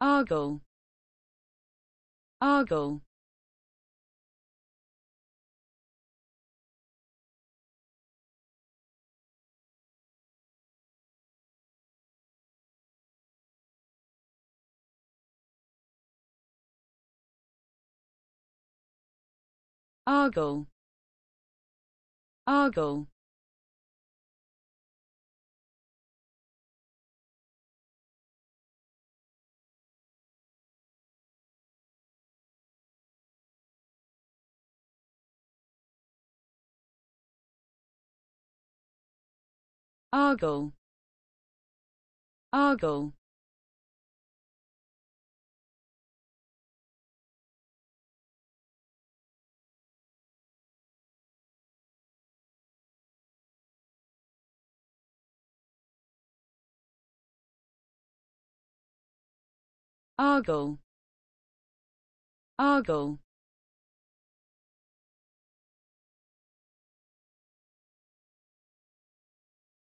Argle, argle, argle, argle. Argle, argle, argle, argle.